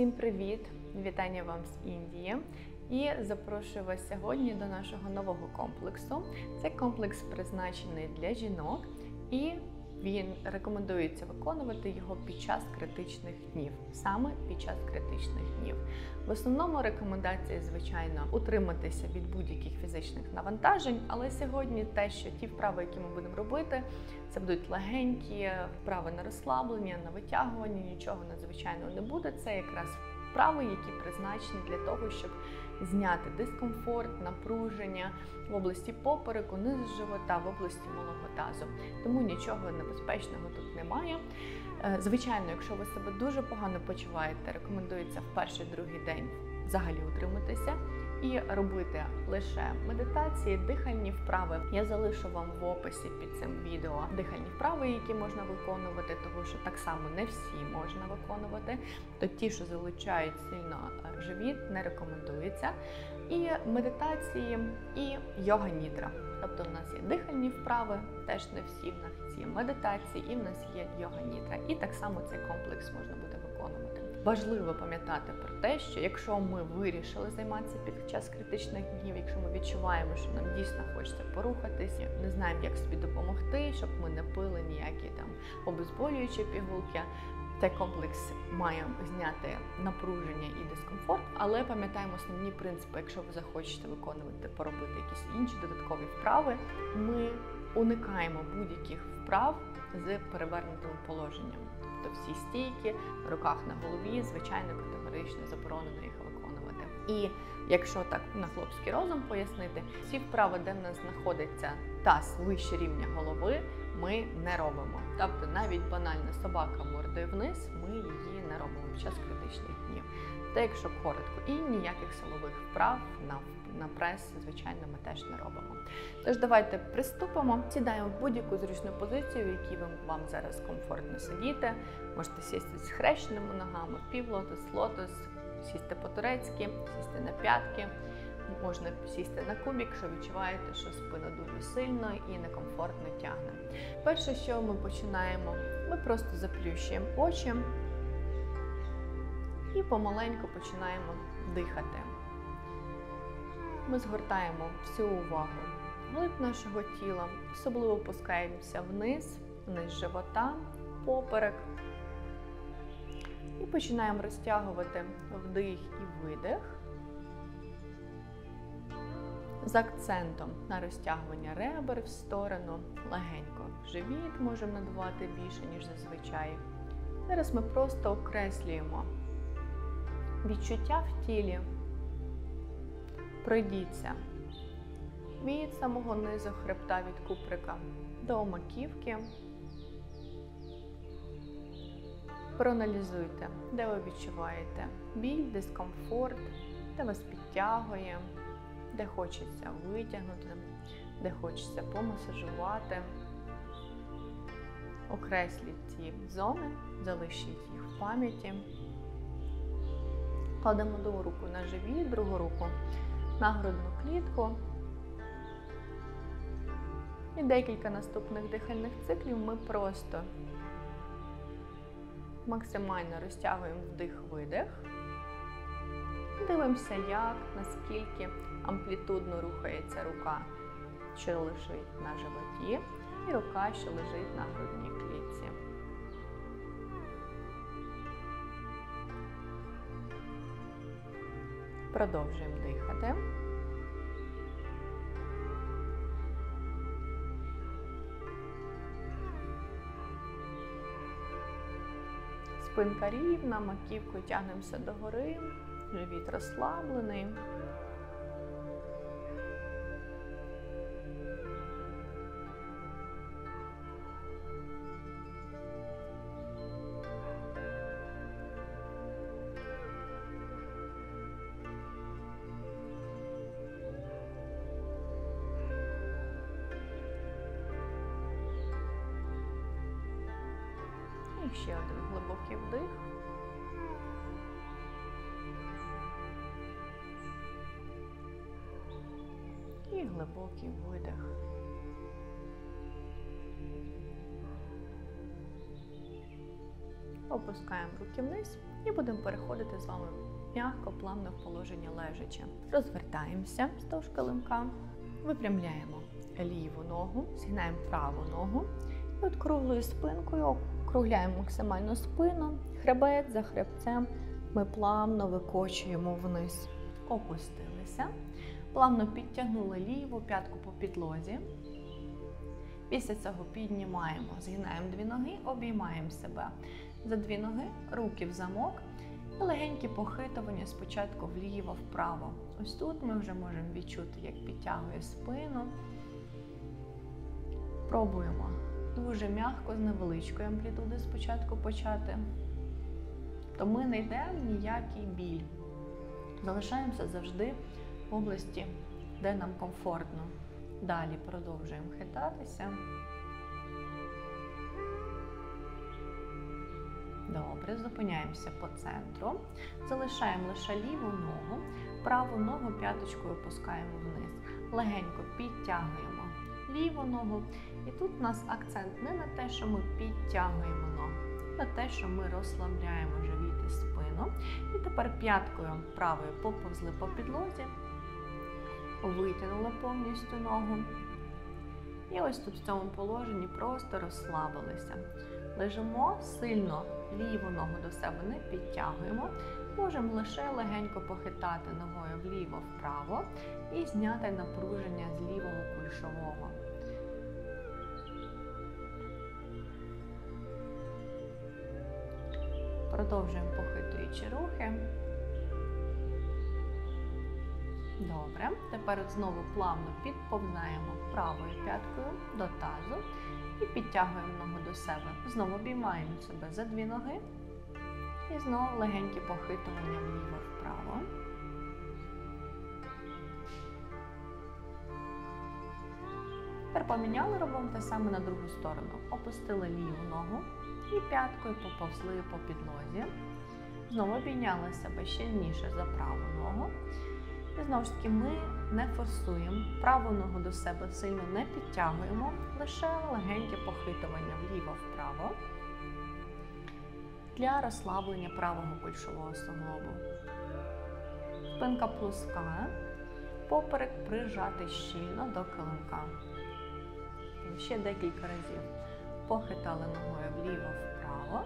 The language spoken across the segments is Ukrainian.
Всім привіт! Вітання вам з Індії. І запрошую вас сьогодні до нашого нового комплексу. Цей комплекс призначений для жінок, і він рекомендується виконувати його під час критичних днів, саме під час критичних днів. В основному рекомендації, звичайно, утриматися від будь-яких фізичних навантажень, але сьогодні те, що ті вправи, які ми будемо робити, це будуть легенькі вправи на розслаблення, на витягування, нічого надзвичайного не буде. Це якраз вправи, які призначені для того, щоб зняти дискомфорт, напруження в області попереку, низу живота, в області малого тазу. Тому нічого небезпечного тут немає. Е, Звичайно, якщо ви себе дуже погано почуваєте, рекомендується в перший другий день взагалі утриматися і робити лише медитації, дихальні вправи. Я залишу вам в описі під цим відео дихальні вправи, які можна виконувати, тому що так само не всі можна виконувати. То ті, що залучають сильно е, живіт, не рекомендується. І медитації, і йога нідра. Тобто в нас є дихальні вправи, теж не всі в нас є медитації, і в нас є йога нідра. І так само цей комплекс можна буде виконувати. Важливо пам'ятати про те, що якщо ми вирішили займатися під час критичних днів, якщо ми відчуваємо, що нам дійсно хочеться порухатися, не знаємо, як собі допомогти, щоб ми не пили ніякі там обезболюючі пігулки. Цей комплекс має зняти напруження і дискомфорт, але пам'ятаємо основні принципи. Якщо ви захочете виконувати, поробити якісь інші додаткові вправи, ми уникаємо будь-яких вправ з перевернутим положенням. Тобто всі стійки в руках на голові, звичайно, категорично заборонено їх виконувати. І якщо так на хлопський розум пояснити, всі вправи, де в нас знаходиться таз вище рівня голови, ми не робимо. Тобто навіть банальна собака мордою вниз, ми її не робимо під час критичних днів. Та якщо коротко, і ніяких силових вправ на на прес, звичайно, ми теж не робимо. Тож давайте приступимо, сідаємо в будь-яку зручну позицію, в якій вам зараз комфортно сидіти. Можете сісти з хрещеними ногами, півлотос, лотос, сісти по-турецьки, сісти на п'ятки. Можна сісти на кубік, якщо відчуваєте, що спина дуже сильно і некомфортно тягне. Перше, що ми починаємо, ми просто заплющуємо очі і помаленьку починаємо дихати. Ми згортаємо всю увагу глиб нашого тіла, особливо опускаємося вниз, вниз живота, поперек. І починаємо розтягувати вдих і видих з акцентом на розтягування ребер в сторону, легенько живіт можемо надувати більше, ніж зазвичай. Зараз ми просто окреслюємо відчуття в тілі. Пройдіться від самого низу хребта від куприка до маківки. Проаналізуйте, де ви відчуваєте біль, дискомфорт, де вас підтягує, де хочеться витягнути, де хочеться помасажувати. Окресліть ці зони, залишіть їх в пам'яті. Кладемо одну руку на живіт, другу руку на грудну клітку. І декілька наступних дихальних циклів ми просто максимально розтягуємо вдих-видих. Дивимося, як, наскільки амплітудно рухається рука, що лежить на животі, і рука, що лежить на грудній клітці. Продовжуємо дихати. Спинка рівна, маківкою тягнемося догори, живіт розслаблений. Ще один глибокий вдих. І глибокий видих. Опускаємо руки вниз І будемо переходити з вами м'яко, плавно в положення лежачи. Розвертаємося вздовж килимка, випрямляємо ліву ногу, згинаємо праву ногу. І от круглою спинкою округляємо максимально спину, хребет за хребцем. Ми плавно викочуємо вниз. Опустилися. Плавно підтягнули ліву п'ятку по підлозі. Після цього піднімаємо, згинаємо дві ноги, обіймаємо себе за дві ноги, руки в замок і легенькі похитування спочатку вліво-вправо. Ось тут ми вже можемо відчути, як підтягує спину. Пробуємо дуже м'яко з невеличкої амплітуди спочатку почати. То ми не йдемо ніякий біль. Залишаємося завжди в області, де нам комфортно. Далі продовжуємо хитатися. Добре, зупиняємося по центру. Залишаємо лише ліву ногу, праву ногу п'яточкою опускаємо вниз. Легенько підтягуємо ліву ногу. І тут у нас акцент не на те, що ми підтягуємо ногу, а на те, що ми розслабляємо живіт і спину. І тепер п'яткою правою поповзли по підлозі, витягнули повністю ногу. І ось тут в цьому положенні просто розслабилися. Лежимо сильно ліву ногу до себе не підтягуємо. Можемо лише легенько похитати ногою вліво-вправо і зняти напруження з лівого кульшового. Продовжуємо похитуючи рухи. Добре. Тепер знову плавно підповзаємо правою п'яткою до тазу і підтягуємо ногу до себе. Знову обіймаємо себе за дві ноги. І знову легенькі похитування вліво-вправо. Тепер поміняли, робимо те саме на другу сторону. Опустили ліву ногу і п'яткою поповзли по підлозі. Знову обійняли себе щільніше за праву ногу. І знову ж таки, ми не форсуємо праву ногу до себе сильно не підтягуємо, лише легеньке похитування вліво-вправо для розслаблення правого кульшового суглобу. Спинка плоска, поперек прижати щільно до килимка. Ще декілька разів похитали ногою вліво-вправо.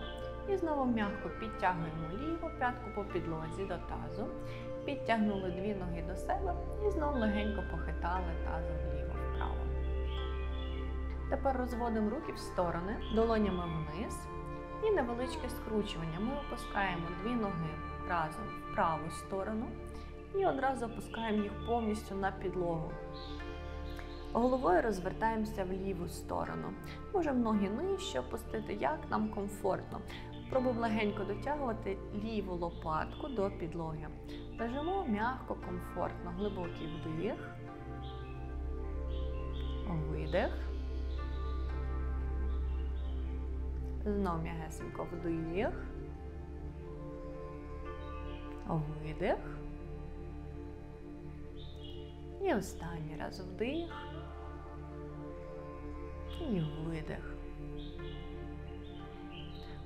І знову м'яко підтягуємо ліву п'ятку по підлозі до тазу. Підтягнули дві ноги до себе і знову легенько похитали тазом вліво-вправо. Тепер розводимо руки в сторони, долонями вниз. І невеличке скручування. Ми опускаємо дві ноги разом в праву сторону і одразу опускаємо їх повністю на підлогу. Головою розвертаємося в ліву сторону. Можемо ноги нижче опустити, як нам комфортно. Пробуємо легенько дотягувати ліву лопатку до підлоги. Лежимо м'яко, комфортно, глибокий вдих, видих. Знов м'ягесенько вдих, видих. І останній раз вдих і видих.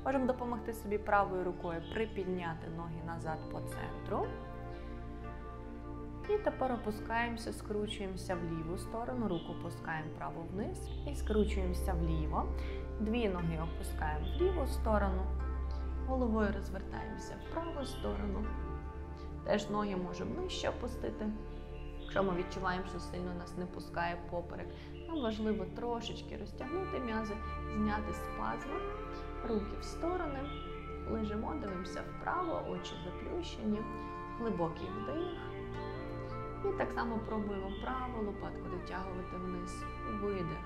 Можемо допомогти собі правою рукою припідняти ноги назад по центру. І тепер опускаємося, скручуємося в ліву сторону, руку опускаємо право вниз і скручуємося вліво. Дві ноги опускаємо в ліву сторону, головою розвертаємося в праву сторону. Теж ноги можемо нижче опустити. Якщо ми відчуваємо, що сильно нас не пускає поперек, нам важливо трошечки розтягнути м'язи, зняти спазми, руки в сторони, лежимо, дивимося вправо, очі заплющені, глибокий вдих. І так само пробуємо праву лопатку дотягувати вниз. Видих.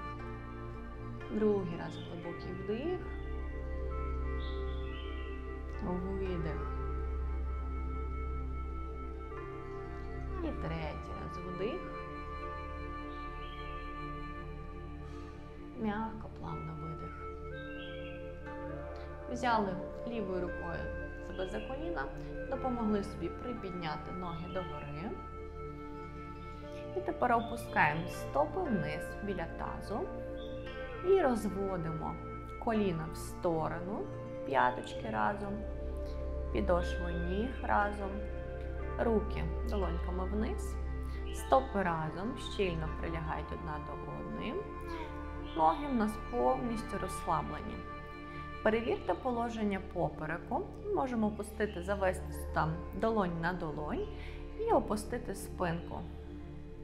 Другий раз глибокий вдих. Видих. І третій раз вдих. М'яко, плавно видих. Взяли лівою рукою себе за коліна, допомогли собі припідняти ноги догори. І тепер опускаємо стопи вниз біля тазу і розводимо коліна в сторону, п'яточки разом. підошвою ніг разом, руки долоньками вниз, стопи разом, щільно прилягають одна до одної. Ноги в нас повністю розслаблені. Перевірте положення попереку. Можемо опустити, завести там долонь на долонь і опустити спинку.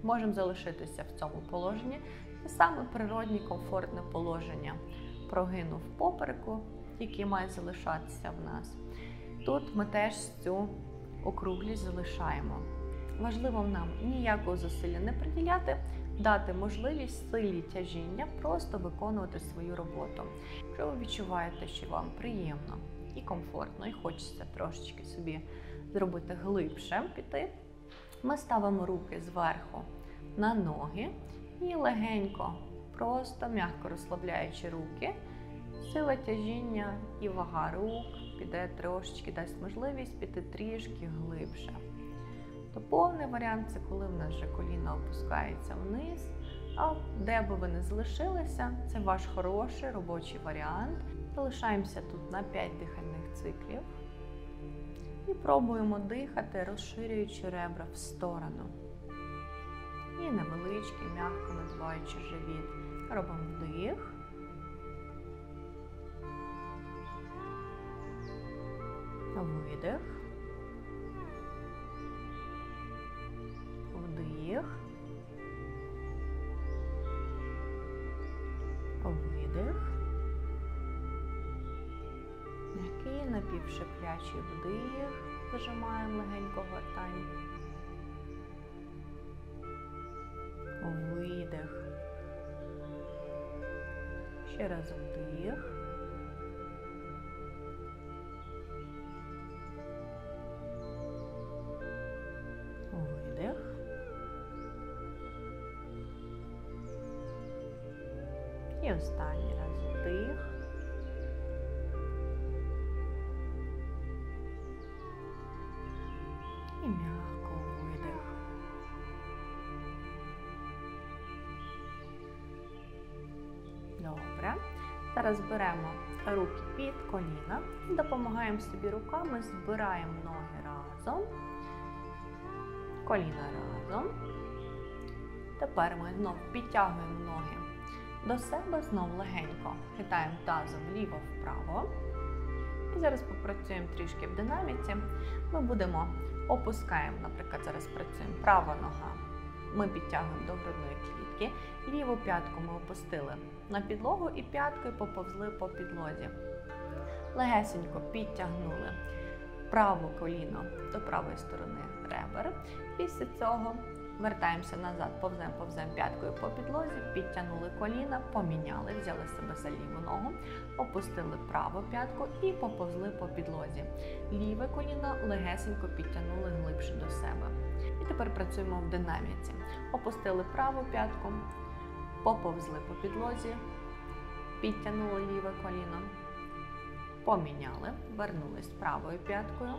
Можемо залишитися в цьому положенні. Це саме природне, комфортне положення. Прогинув попереку, який має залишатися в нас. Тут ми теж цю округлість залишаємо. Важливо нам ніякого зусилля не приділяти, дати можливість силі тяжіння просто виконувати свою роботу. Якщо ви відчуваєте, що вам приємно і комфортно, і хочеться трошечки собі зробити глибше піти, ми ставимо руки зверху на ноги і легенько, просто м'яко розслабляючи руки, сила тяжіння і вага рук піде трошечки, дасть можливість піти трішки глибше. То повний варіант це коли в нас вже коліно опускається вниз. А де би ви не залишилися, це ваш хороший робочий варіант. Залишаємося тут на 5 дихальних циклів. І пробуємо дихати, розширюючи ребра в сторону. І невеличкий, м'яко надуваючи живіт. Робимо вдих. Видих. Вдих. Напівшиплячий вдих. Вижимаємо легенько гортань. Видих. Ще раз вдих. Видих. І останній раз вдих. Зараз беремо руки під коліна і допомагаємо собі руками, збираємо ноги разом, коліна разом. Тепер ми знов підтягуємо ноги до себе, знов легенько хитаємо тазом вліво-вправо. І зараз попрацюємо трішки в динаміці. Ми будемо опускаємо, наприклад, зараз працюємо права нога. Ми підтягуємо до грудної клітки. Ліву п'ятку ми опустили на підлогу і п'яткою поповзли по підлозі. Легесенько підтягнули праве коліно до правої сторони ребер. Після цього вертаємося назад, повземо, повземо п'яткою по підлозі, підтягнули коліна, поміняли, взяли себе за ліву ногу, опустили праву п'ятку і поповзли по підлозі. Ліве коліно легесенько підтягнули глибше до себе. І тепер працюємо в динаміці. Опустили праву п'ятку, поповзли по підлозі, підтягнули ліве коліно, поміняли, вернулись правою п'яткою,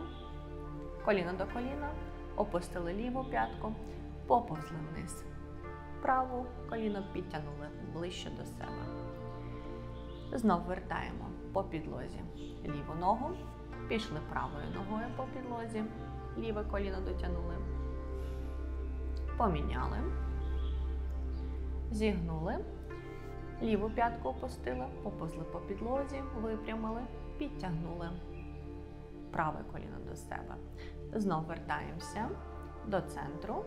коліно до коліна, опустили ліву п'ятку, поповзли вниз. Праву коліно підтягнули ближче до себе. Знов вертаємо по підлозі. Ліву ногу, пішли правою ногою по підлозі, ліве коліно дотягнули, поміняли, зігнули, ліву п'ятку опустили, поповзли по підлозі, випрямили, підтягнули. Праве коліно до себе. Знов вертаємося до центру,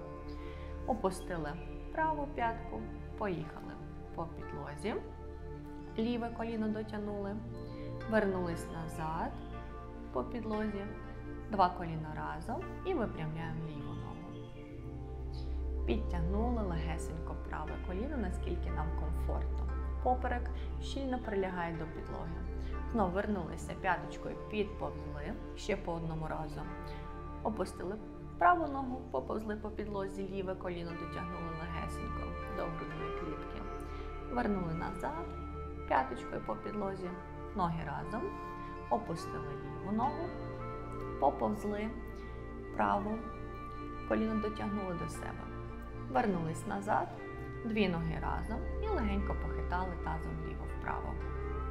опустили праву п'ятку, поїхали по підлозі, ліве коліно дотягнули, вернулись назад по підлозі, два коліна разом і випрямляємо ліву ногу. Підтягнули легесенько праве коліно, наскільки нам комфортно. Поперек щільно прилягає до підлоги. Знову вернулися п'яточкою, підповзли ще по одному разу. Опустили праву ногу, поповзли по підлозі, ліве коліно дотягнули легесенько до грудної клітки. Вернули назад, п'яточкою по підлозі, ноги разом. Опустили ліву ногу, поповзли праву, коліно дотягнули до себе. Вернулись назад, дві ноги разом і легенько похитали тазом вліво-вправо.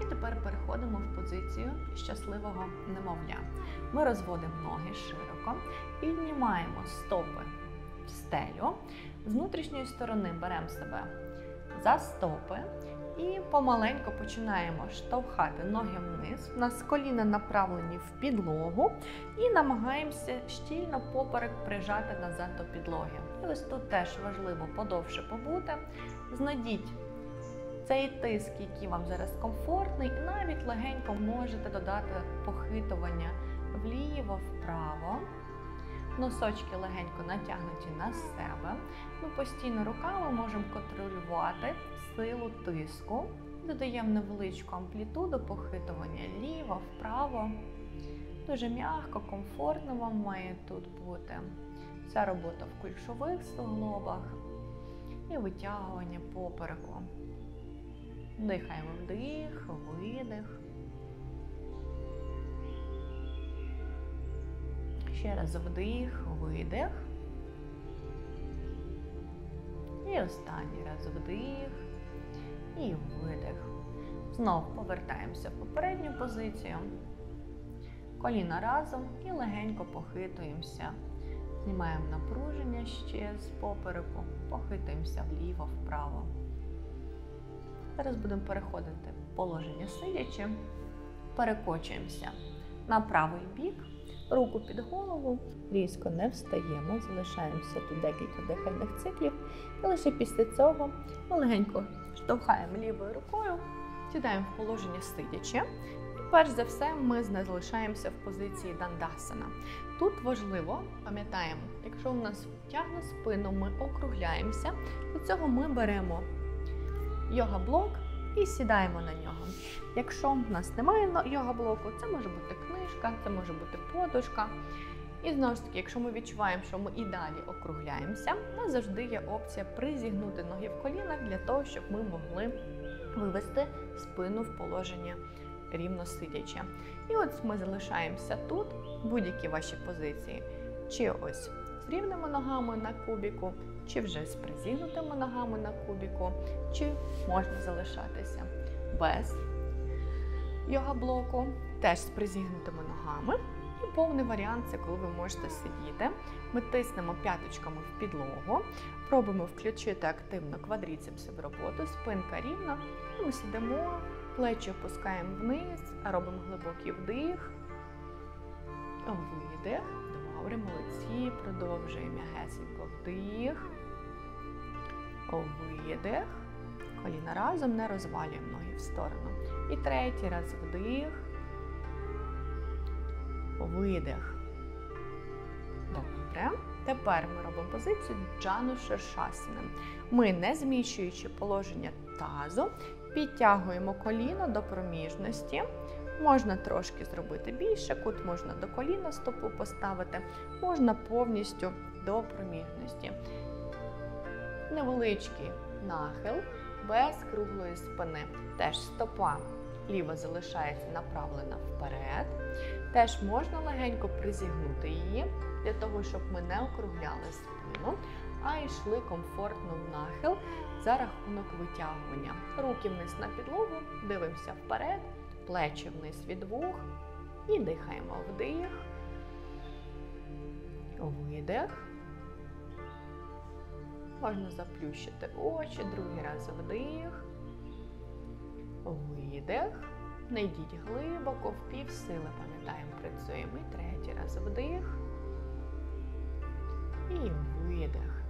І тепер переходимо в позицію щасливого немовля. Ми розводимо ноги широко, піднімаємо стопи в стелю. З внутрішньої сторони беремо себе за стопи і помаленько починаємо штовхати ноги вниз. У нас коліна направлені в підлогу і намагаємося щільно поперек прижати назад до підлоги. І ось тут теж важливо подовше побути. Знайдіть цей тиск, який вам зараз комфортний, і навіть легенько можете додати похитування вліво, вправо. Носочки легенько натягнуті на себе. Ми постійно руками можемо контролювати силу тиску. Додаємо невеличку амплітуду похитування ліво, вправо. Дуже м'яко, комфортно вам має тут бути. Ця робота в кульшових суглобах і витягування попереку. Дихаємо вдих, видих. Ще раз вдих, видих. І останній раз вдих і видих. Знову повертаємося в попередню позицію. Коліна разом і легенько похитуємося. Знімаємо напруження ще з попереку, похитуємося вліво-вправо. Зараз будемо переходити в положення сидячи, перекочуємося на правий бік, руку під голову, різко не встаємо, залишаємося тут декілька дихальних циклів. І лише після цього ми легенько штовхаємо лівою рукою, сідаємо в положення сидячи. Перш за все ми залишаємося в позиції дандасана. Тут важливо, пам'ятаємо, якщо у нас тягне спину, ми округляємося. Для цього ми беремо йога-блок і сідаємо на нього. Якщо в нас немає йога-блоку, це може бути книжка, це може бути подушка. І знову ж таки, якщо ми відчуваємо, що ми і далі округляємося, у нас завжди є опція призігнути ноги в колінах для того, щоб ми могли вивести спину в положення рівно сидяче. І от ми залишаємося тут, будь-які ваші позиції. Чи ось з рівними ногами на кубіку, чи вже з призігнутими ногами на кубіку, чи можна залишатися без йога-блоку, теж з призігнутими ногами. І повний варіант це коли ви можете сидіти. Ми тиснемо п'яточками в підлогу, пробуємо включити активно квадріцепси в роботу, спинка рівна. І ми сидимо, плечі опускаємо вниз, робимо глибокий вдих, видих. Добре, молодці. Продовжуємо м'ягесенько вдих, видих. Коліна разом не розвалюємо ноги в сторону. І третій раз вдих. Видих. Добре. Тепер ми робимо позицію джану шершасіна. Ми, не зміщуючи положення тазу, підтягуємо коліно до проміжності. Можна трошки зробити більше, кут можна до коліна стопу поставити, можна повністю до проміжності. Невеличкий нахил без круглої спини. Теж стопа ліва залишається направлена вперед. Теж можна легенько призігнути її, для того, щоб ми не округляли спину, а йшли комфортно в нахил за рахунок витягування. Руки вниз на підлогу, дивимося вперед, плечі вниз від вух і дихаємо вдих, видих. Можна заплющити очі, другий раз вдих, видих. Не йдіть глибоко, в пів сили, пам'ятаємо, працюємо. І третій раз вдих. І видих.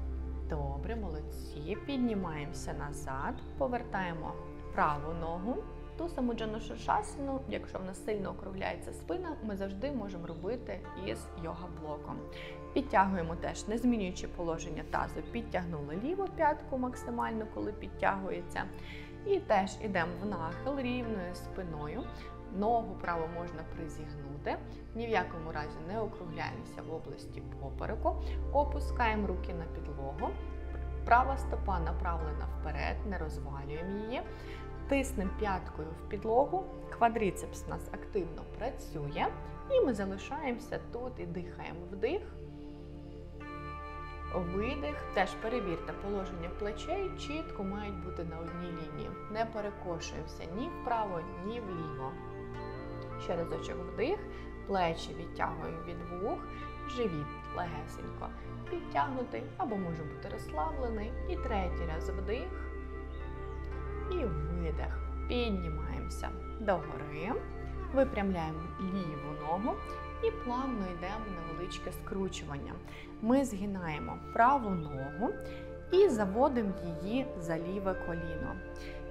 Добре, молодці. Піднімаємося назад, повертаємо праву ногу. Ту саму джаношашасину, якщо в нас сильно округляється спина, ми завжди можемо робити із йога-блоком. Підтягуємо теж, не змінюючи положення тазу, підтягнули ліву п'ятку максимально, коли підтягується. І теж йдемо в нахил рівною спиною. Ногу праву можна призігнути, ні в якому разі не округляємося в області попереку, опускаємо руки на підлогу, права стопа направлена вперед, не розвалюємо її. Тиснемо п'яткою в підлогу, квадріцепс у нас активно працює, і ми залишаємося тут і дихаємо вдих, Видих. Теж перевірте положення плечей, чітко мають бути на одній лінії. Не перекошуємося ні вправо, ні вліво. Ще разочок вдих, плечі відтягуємо від вух, живіт легесенько підтягнутий або може бути розслаблений. І третій раз вдих. І видих. Піднімаємося догори, випрямляємо ліву ногу і плавно йдемо невеличке скручування. Ми згинаємо праву ногу і заводимо її за ліве коліно.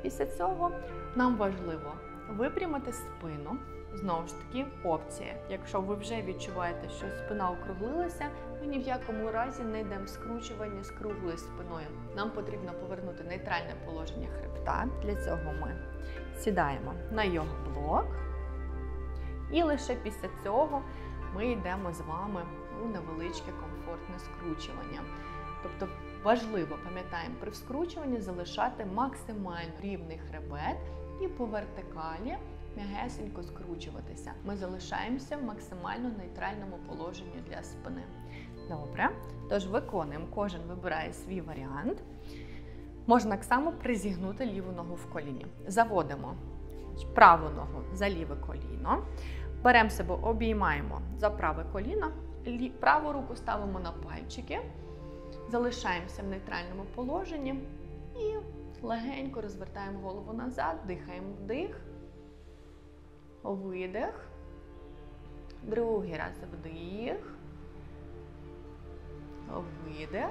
Після цього нам важливо випрямити спину. Знову ж таки, опція. Якщо ви вже відчуваєте, що спина округлилася, ми ні в якому разі не йдемо скручування з круглою спиною. Нам потрібно повернути нейтральне положення хребта. Для цього ми сідаємо на його блок. І лише після цього ми йдемо з вами у невеличке комфортне скручування. Тобто важливо, пам'ятаємо, при скручуванні залишати максимально рівний хребет і по вертикалі м'ягесенько скручуватися. Ми залишаємося в максимально нейтральному положенні для спини. Добре, тож виконуємо, кожен вибирає свій варіант. Можна так само призігнути ліву ногу в коліні. Заводимо праву ногу за ліве коліно. Беремо себе, обіймаємо за праве коліно, праву руку ставимо на пальчики, залишаємося в нейтральному положенні. І легенько розвертаємо голову назад, дихаємо вдих, видих, другий раз вдих, видих.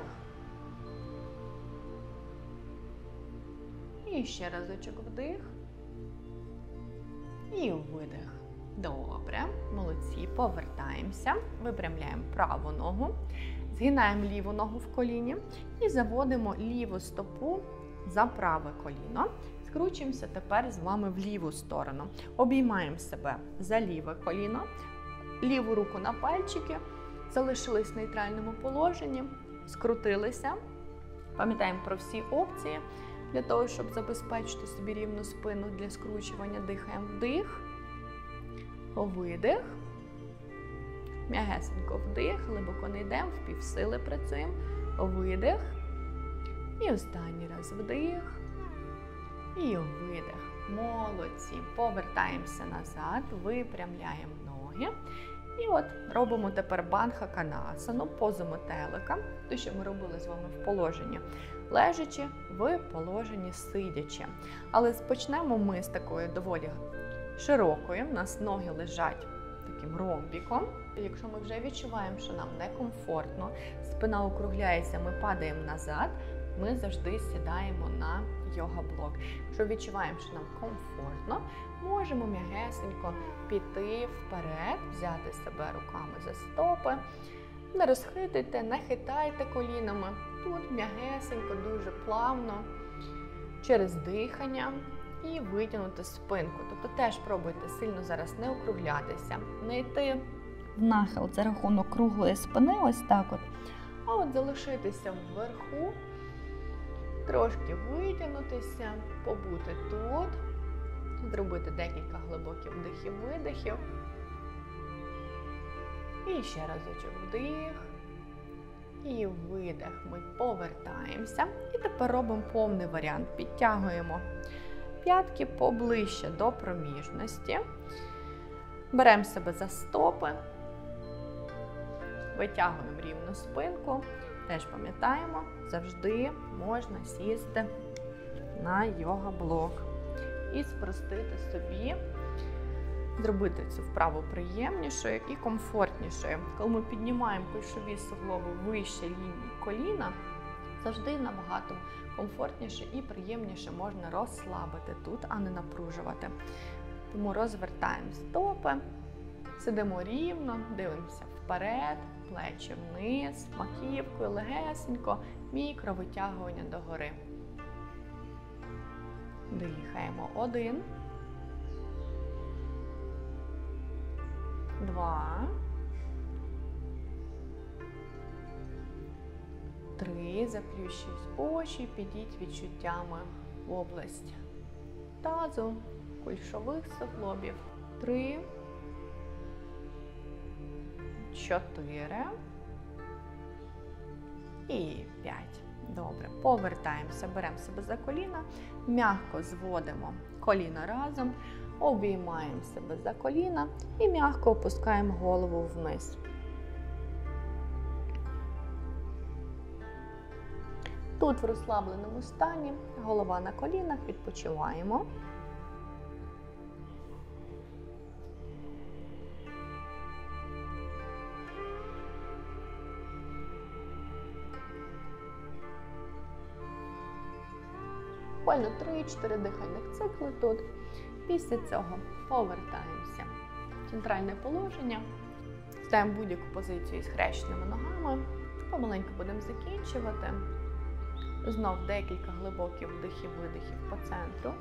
І ще разочок вдих. І видих. Добре, молодці. Повертаємося, випрямляємо праву ногу, згинаємо ліву ногу в коліні і заводимо ліву стопу за праве коліно. Скручуємося тепер з вами в ліву сторону. Обіймаємо себе за ліве коліно, ліву руку на пальчики, залишились в нейтральному положенні, скрутилися. Пам'ятаємо про всі опції для того, щоб забезпечити собі рівну спину для скручування. Дихаємо вдих, видих. М'ягесенько вдих, глибоко не йдемо, в півсили працюємо. Видих. І останній раз вдих. І видих. Молодці. Повертаємося назад, випрямляємо ноги. І от робимо тепер банха канасану, позу метелика, те, що ми робили з вами в положенні лежачи, в положенні сидячи. Але почнемо ми з такої доволі широкої. У нас ноги лежать таким ромбіком. Якщо ми вже відчуваємо, що нам некомфортно, спина округляється, ми падаємо назад, ми завжди сідаємо на йога-блок. Якщо відчуваємо, що нам комфортно, можемо м'ягесенько піти вперед, взяти себе руками за стопи. Не розхитуйте, не хитайте колінами. Тут м'ягесенько, дуже плавно, через дихання і витягнути спинку. Тобто теж пробуйте сильно зараз не округлятися, не йти в нахил за рахунок круглої спини, ось так от. А от залишитися вверху, трошки витягнутися, побути тут, зробити декілька глибоких вдихів-видихів. І ще разочок вдих. І видих. Ми повертаємося. І тепер робимо повний варіант. Підтягуємо п'ятки поближче до проміжності. Беремо себе за стопи, витягуємо рівну спинку. Теж пам'ятаємо, завжди можна сісти на йога-блок і спростити собі зробити цю вправу приємнішою і комфортнішою. Коли ми піднімаємо кульшові суглоби вище лінії коліна, завжди набагато комфортніше і приємніше можна розслабити тут, а не напружувати. Тому розвертаємо стопи, сидимо рівно, дивимося вперед, плечі вниз, маківкою, легесенько, мікро витягування догори. Дихаємо один. два, три. Заплющіть очі, підіть відчуттями в область тазу, кульшових суглобів. Три, чотири. І 5. Добре. Повертаємося, беремо себе за коліна, м'яко зводимо коліна разом, обіймаємо себе за коліна і м'яко опускаємо голову вниз. Тут в розслабленому стані, голова на колінах, відпочиваємо. Буквально 3-4 дихальних цикли тут. Після цього повертаємося в центральне положення, ставимо будь-яку позицію з хрещеними ногами. Помаленьку будемо закінчувати. Знов декілька глибоких вдихів-видихів по центру.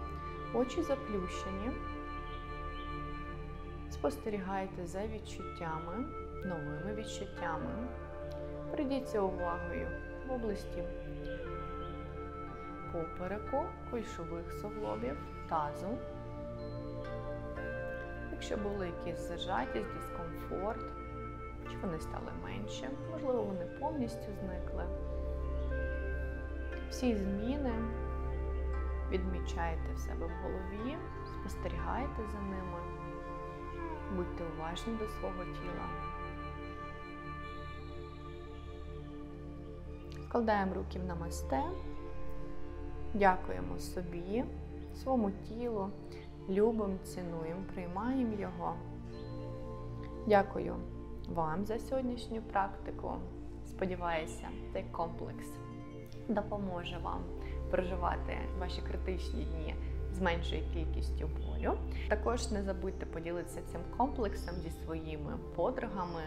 Очі заплющені. Спостерігайте за відчуттями, новими відчуттями. Придіться увагою в області попереку, кульшових суглобів, тазу. Якщо були якісь зажатість, дискомфорт, чи вони стали менше, можливо, вони повністю зникли. Всі зміни відмічайте в себе в голові, спостерігайте за ними, будьте уважні до свого тіла. Складаємо руки в намасте. Дякуємо собі, своєму тілу, любимо, цінуємо, приймаємо його. Дякую вам за сьогоднішню практику. Сподіваюся, цей комплекс допоможе вам проживати ваші критичні дні з меншою кількістю болю. Також не забудьте поділитися цим комплексом зі своїми подругами,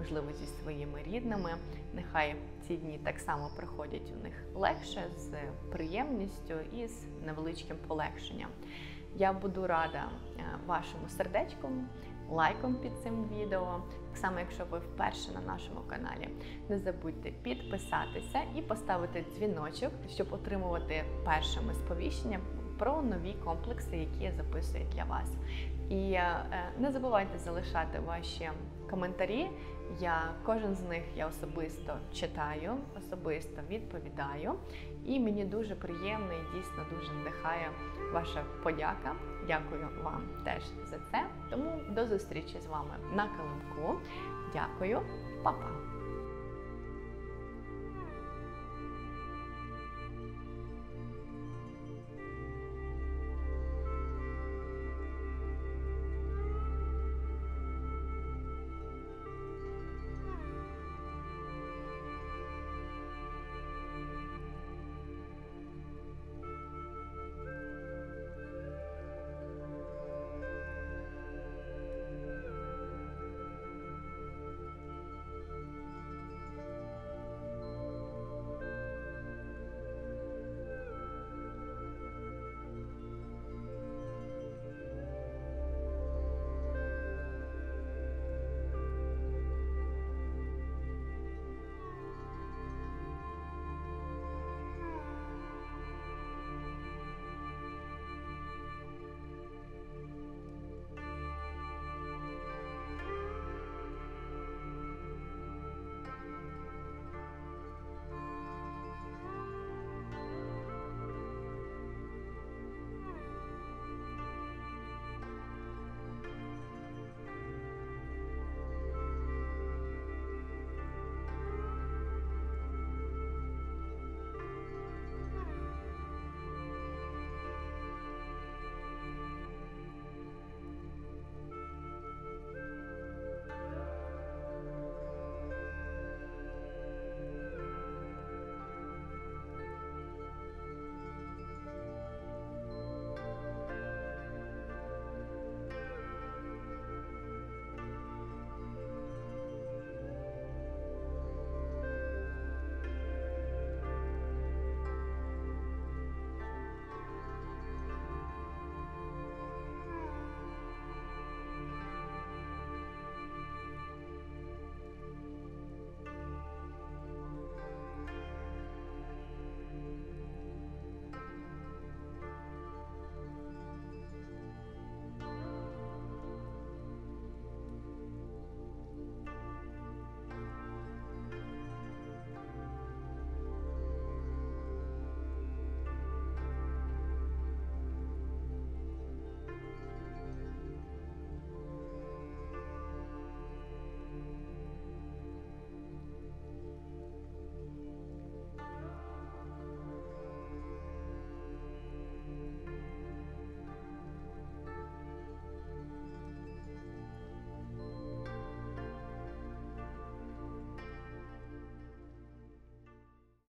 можливо, зі своїми рідними. Нехай ці дні так само проходять у них легше, з приємністю і з невеличким полегшенням. Я буду рада е, вашому сердечку, лайком під цим відео. Так само, якщо ви вперше на нашому каналі, не забудьте підписатися і поставити дзвіночок, щоб отримувати першими сповіщення про нові комплекси, які я записую для вас. І е, не забувайте залишати ваші коментарі. Я кожен з них я особисто читаю, особисто відповідаю. І мені дуже приємно і дійсно дуже надихає ваша подяка. Дякую вам теж за це. Тому до зустрічі з вами на калинку. Дякую, Па-па!